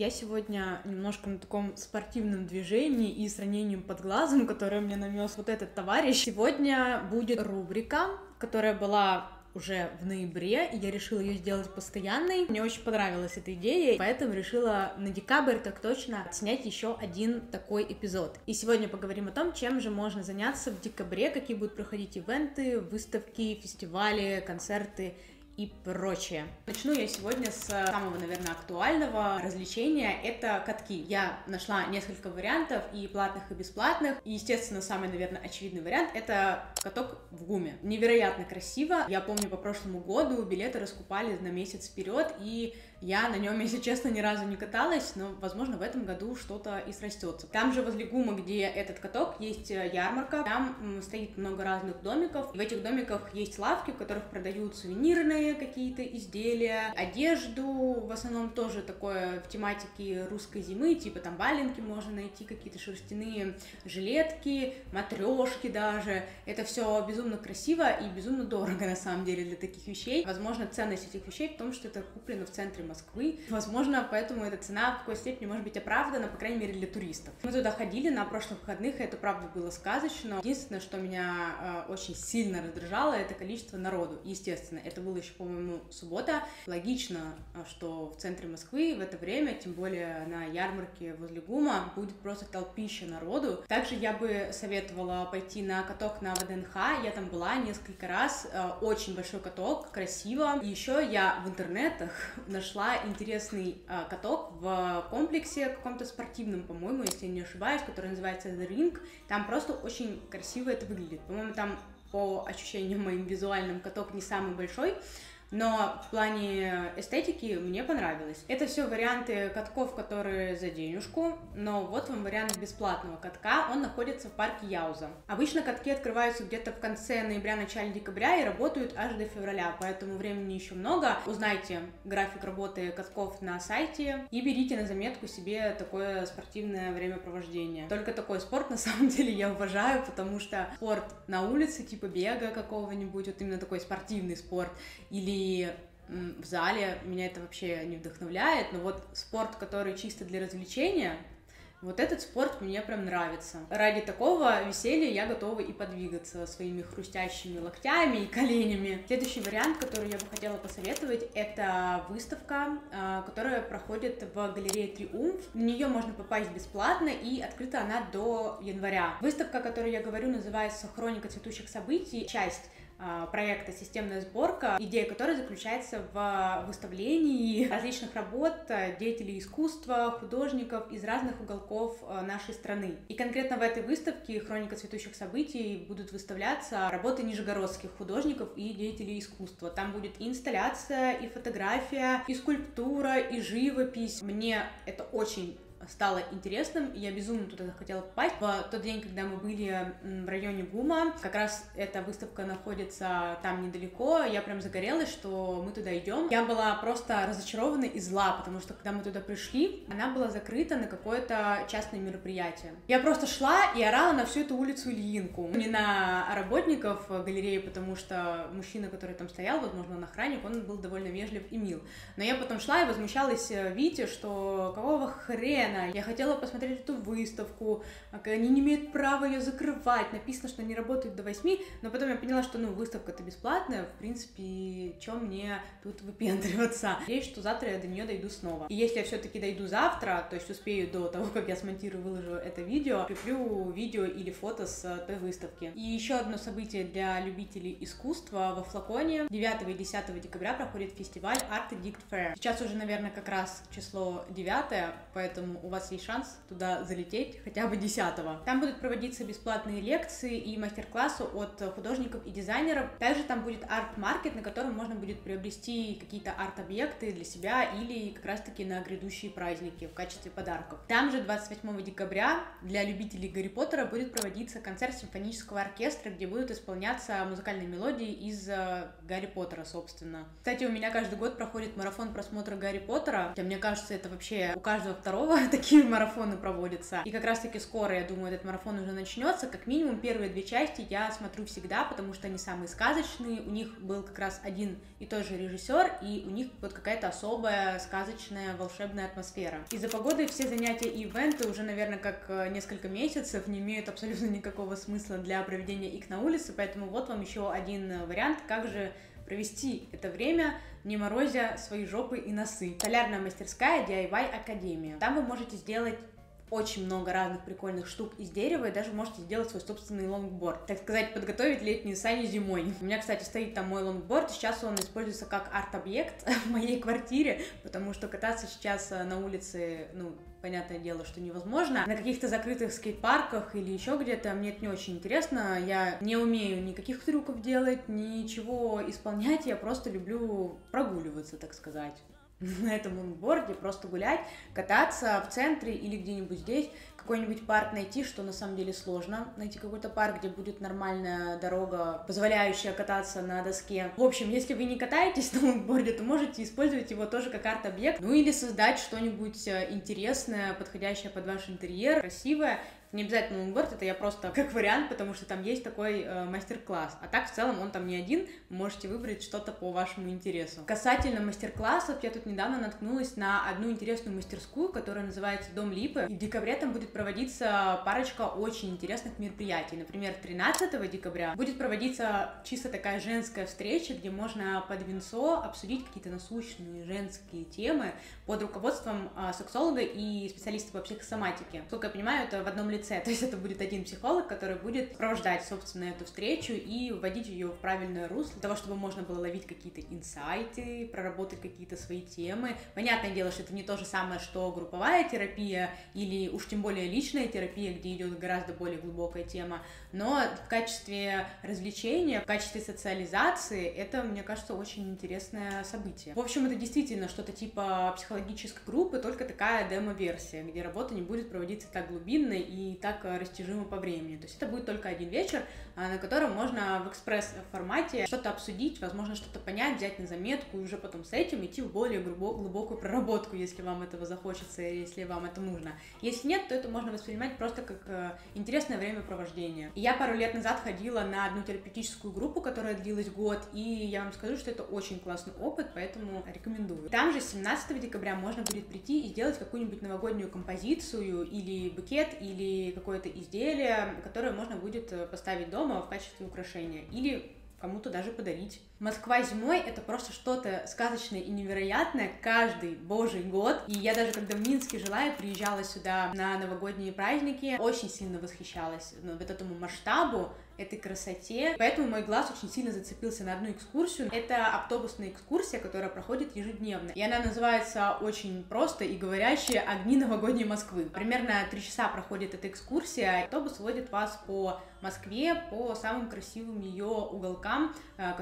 Я сегодня немножко на таком спортивном движении и с ранением под глазом, которое мне нанес вот этот товарищ. Сегодня будет рубрика, которая была уже в ноябре, и я решила ее сделать постоянной. Мне очень понравилась эта идея, поэтому решила на декабрь так точно снять еще один такой эпизод. И сегодня поговорим о том, чем же можно заняться в декабре, какие будут проходить ивенты, выставки, фестивали, концерты и прочее. Начну я сегодня с самого, наверное, актуального развлечения. Это катки. Я нашла несколько вариантов, и платных, и бесплатных. И, естественно, самый, наверное, очевидный вариант — это каток в гуме. Невероятно красиво. Я помню, по прошлому году билеты раскупали на месяц вперед, и я на нем, если честно, ни разу не каталась, но, возможно, в этом году что-то и срастется. Там же возле ГУМа, где этот каток, есть э, ярмарка. Там стоит много разных домиков. В этих домиках есть лавки, в которых продают сувенирные какие-то изделия, одежду, в основном тоже такое в тематике русской зимы, типа там валенки можно найти, какие-то шерстяные жилетки, матрешки даже. Это все безумно красиво и безумно дорого на самом деле для таких вещей. Возможно, ценность этих вещей в том, что это куплено в центре Москвы. Возможно, поэтому эта цена в какой степени может быть оправдана, по крайней мере, для туристов. Мы туда ходили на прошлых выходных, и это правда было сказочно. Единственное, что меня э, очень сильно раздражало, это количество народу. Естественно, это было еще, по-моему, суббота. Логично, э, что в центре Москвы в это время, тем более на ярмарке возле ГУМа, будет просто толпища народу. Также я бы советовала пойти на каток на ВДНХ. Я там была несколько раз. Э, очень большой каток, красиво. И еще я в интернетах нашла интересный э, каток в комплексе каком-то спортивном, по-моему, если я не ошибаюсь, который называется The Ring. Там просто очень красиво это выглядит. По-моему, там по ощущениям моим визуальным каток не самый большой, но в плане эстетики мне понравилось. Это все варианты катков, которые за денежку, но вот вам вариант бесплатного катка, он находится в парке Яуза. Обычно катки открываются где-то в конце ноября, начале декабря и работают аж до февраля, поэтому времени еще много. Узнайте график работы катков на сайте и берите на заметку себе такое спортивное времяпровождение. Только такой спорт на самом деле я уважаю, потому что спорт на улице, типа бега какого-нибудь, вот именно такой спортивный спорт, или в зале меня это вообще не вдохновляет, но вот спорт, который чисто для развлечения, вот этот спорт мне прям нравится. Ради такого веселья я готова и подвигаться своими хрустящими локтями и коленями. Следующий вариант, который я бы хотела посоветовать, это выставка, а, которая проходит в галерее Триумф. На нее можно попасть бесплатно и открыта она до января. Выставка, о которой я говорю, называется «Хроника цветущих событий». Часть проекта «Системная сборка», идея которой заключается в выставлении различных работ деятелей искусства, художников из разных уголков нашей страны. И конкретно в этой выставке «Хроника цветущих событий» будут выставляться работы нижегородских художников и деятелей искусства. Там будет и инсталляция, и фотография, и скульптура, и живопись. Мне это очень стало интересным, и я безумно туда захотела попасть. В тот день, когда мы были в районе ГУМа, как раз эта выставка находится там недалеко, я прям загорелась, что мы туда идем. Я была просто разочарована и зла, потому что когда мы туда пришли, она была закрыта на какое-то частное мероприятие. Я просто шла и орала на всю эту улицу Ильинку. Не на работников галереи, потому что мужчина, который там стоял, возможно, он охранник, он был довольно вежлив и мил. Но я потом шла и возмущалась э, Вите, что какого хрена Лена, я хотела посмотреть эту выставку, они не имеют права ее закрывать, написано, что они работают до 8, но потом я поняла, что, ну, выставка-то бесплатная, в принципе, чем мне тут выпендриваться? Надеюсь, что завтра я до нее дойду снова. И если я все-таки дойду завтра, то есть успею до того, как я смонтирую, выложу это видео, прикреплю видео или фото с той выставки. И еще одно событие для любителей искусства во Флаконе. 9 и 10 декабря проходит фестиваль Art Dict Fair. Сейчас уже, наверное, как раз число 9, поэтому у вас есть шанс туда залететь хотя бы 10 -го. Там будут проводиться бесплатные лекции и мастер-классы от художников и дизайнеров. Также там будет арт-маркет, на котором можно будет приобрести какие-то арт-объекты для себя или как раз-таки на грядущие праздники в качестве подарков. Там же 28 декабря для любителей Гарри Поттера будет проводиться концерт симфонического оркестра, где будут исполняться музыкальные мелодии из э, Гарри Поттера, собственно. Кстати, у меня каждый год проходит марафон просмотра Гарри Поттера, хотя мне кажется, это вообще у каждого второго такие марафоны проводятся. И как раз-таки скоро, я думаю, этот марафон уже начнется. Как минимум первые две части я смотрю всегда, потому что они самые сказочные. У них был как раз один и тот же режиссер, и у них вот какая-то особая сказочная волшебная атмосфера. Из-за погоды все занятия и ивенты уже, наверное, как э, несколько месяцев не имеют абсолютно никакого смысла для проведения их на улице, поэтому вот вам еще один э, вариант, как же провести это время, не морозя свои жопы и носы. Столярная мастерская DIY Академия. Там вы можете сделать очень много разных прикольных штук из дерева, и даже можете сделать свой собственный лонгборд. Так сказать, подготовить летние сани зимой. У меня, кстати, стоит там мой лонгборд, сейчас он используется как арт-объект в моей квартире, потому что кататься сейчас э, на улице, ну, понятное дело, что невозможно. На каких-то закрытых скейт-парках или еще где-то мне это не очень интересно. Я не умею никаких трюков делать, ничего исполнять. Я просто люблю прогуливаться, так сказать на этом лонгборде, просто гулять, кататься в центре или где-нибудь здесь, какой-нибудь парк найти, что на самом деле сложно, найти какой-то парк, где будет нормальная дорога, позволяющая кататься на доске. В общем, если вы не катаетесь на лонгборде, то можете использовать его тоже как арт-объект, ну или создать что-нибудь э, интересное, подходящее под ваш интерьер, красивое, не обязательно лонгборд, это я просто как вариант, потому что там есть такой э, мастер-класс. А так в целом он там не один, можете выбрать что-то по вашему интересу. Касательно мастер-классов, я тут недавно наткнулась на одну интересную мастерскую, которая называется Дом Липы. И в декабре там будет проводиться парочка очень интересных мероприятий. Например, 13 декабря будет проводиться чисто такая женская встреча, где можно под венцо обсудить какие-то насущные женские темы под руководством э, сексолога и специалиста по психосоматике. Сколько я понимаю, это в одном лице лице. То есть это будет один психолог, который будет сопровождать, собственно, эту встречу и вводить ее в правильное русло, для того, чтобы можно было ловить какие-то инсайты, проработать какие-то свои темы. Понятное дело, что это не то же самое, что групповая терапия или уж тем более личная терапия, где идет гораздо более глубокая тема, но в качестве развлечения, в качестве социализации это, мне кажется, очень интересное событие. В общем, это действительно что-то типа психологической группы, только такая демо-версия, где работа не будет проводиться так глубинно и не так э, растяжимо по времени. То есть это будет только один вечер, а, на котором можно в экспресс-формате что-то обсудить, возможно, что-то понять, взять на заметку и уже потом с этим идти в более глубокую проработку, если вам этого захочется, если вам это нужно. Если нет, то это можно воспринимать просто как э, интересное времяпровождение. Я пару лет назад ходила на одну терапевтическую группу, которая длилась год, и я вам скажу, что это очень классный опыт, поэтому рекомендую. Там же 17 декабря можно будет прийти и сделать какую-нибудь новогоднюю композицию или букет, или какое-то изделие, которое можно будет э, поставить дома в качестве украшения или кому-то даже подарить. Москва зимой — это просто что-то сказочное и невероятное каждый божий год. И я даже, когда в Минске жила, я приезжала сюда на новогодние праздники, очень сильно восхищалась ну, вот этому масштабу, этой красоте. Поэтому мой глаз очень сильно зацепился на одну экскурсию. Это автобусная экскурсия, которая проходит ежедневно. И она называется очень просто и говорящие «Огни новогодней Москвы». Примерно три часа проходит эта экскурсия. Автобус водит вас по Москве, по самым красивым ее уголкам, э,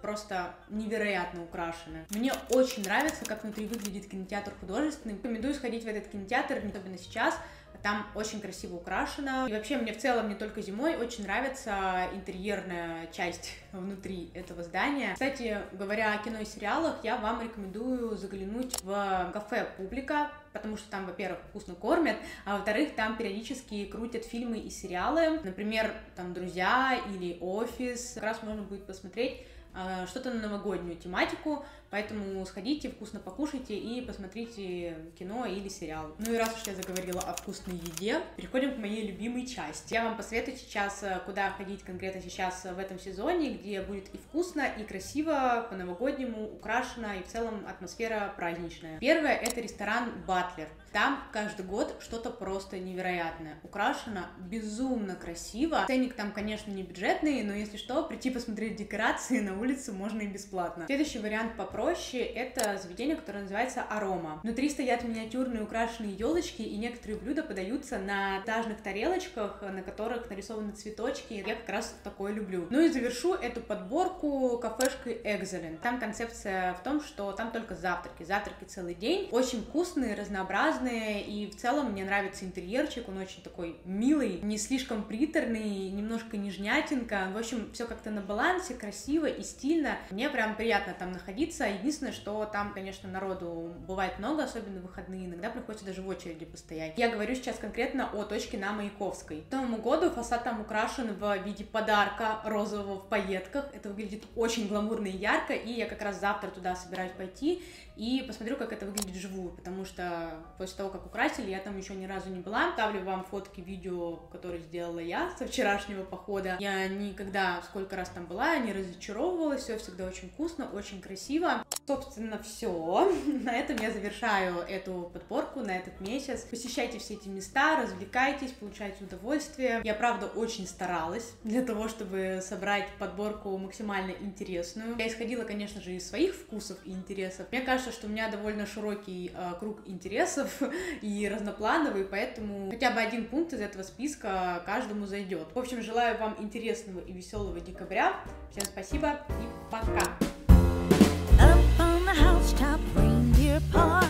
просто невероятно украшены. Мне очень нравится, как внутри выглядит кинотеатр художественный. Рекомендую сходить в этот кинотеатр, особенно сейчас, там очень красиво украшено. И вообще мне в целом не только зимой очень нравится интерьерная часть внутри этого здания. Кстати, говоря о кино и сериалах, я вам рекомендую заглянуть в кафе «Публика», потому что там, во-первых, вкусно кормят, а во-вторых, там периодически крутят фильмы и сериалы, например, там «Друзья» или «Офис». Как раз можно будет посмотреть а, что-то на новогоднюю тематику, поэтому сходите, вкусно покушайте и посмотрите кино или сериал. Ну и раз уж я заговорила о вкусной еде, переходим к моей любимой части. Я вам посоветую сейчас, э, куда ходить конкретно сейчас в этом сезоне, где будет и вкусно, и красиво, по-новогоднему украшено, и в целом атмосфера праздничная. Первое — это ресторан «Батлер». Там каждый год что-то просто невероятное. Украшено безумно красиво. Ценник там, конечно, не бюджетный, но если что, прийти посмотреть декорации на улицу можно и бесплатно. Следующий вариант попроще — это заведение, которое называется Арома. Внутри стоят миниатюрные украшенные елочки, и некоторые блюда подаются на этажных тарелочках, на которых нарисованы цветочки. Я как раз такое люблю. Ну и завершу эту подборку кафешкой Excellent. Там концепция в том, что там только завтраки. Завтраки целый день. Очень вкусные, разнообразные, разные, и в целом мне нравится интерьерчик, он очень такой милый, не слишком приторный, немножко нежнятинка, в общем, все как-то на балансе, красиво и стильно. Мне прям приятно там находиться. Единственное, что там, конечно, народу бывает много, особенно в выходные. Иногда приходится даже в очереди постоять. Я говорю сейчас конкретно о точке на Маяковской. К Новому году фасад там украшен в виде подарка розового в пайетках. Это выглядит очень гламурно и ярко, и я как раз завтра туда собираюсь пойти и посмотрю, как это выглядит вживую, потому что после того, как украсили, я там еще ни разу не была. Ставлю вам фотки, видео, которые сделала я со вчерашнего похода. Я никогда, сколько раз там была, не разочаровывалась, все всегда очень вкусно, очень красиво. Собственно, все. На этом я завершаю эту подборку на этот месяц. Посещайте все эти места, развлекайтесь, получайте удовольствие. Я, правда, очень старалась для того, чтобы собрать подборку максимально интересную. Я исходила, конечно же, из своих вкусов и интересов. Мне кажется, что у меня довольно широкий э, круг интересов и разноплановый, поэтому хотя бы один пункт из этого списка каждому зайдет. В общем, желаю вам интересного и веселого декабря. Всем спасибо и пока! The housetop, reindeer park.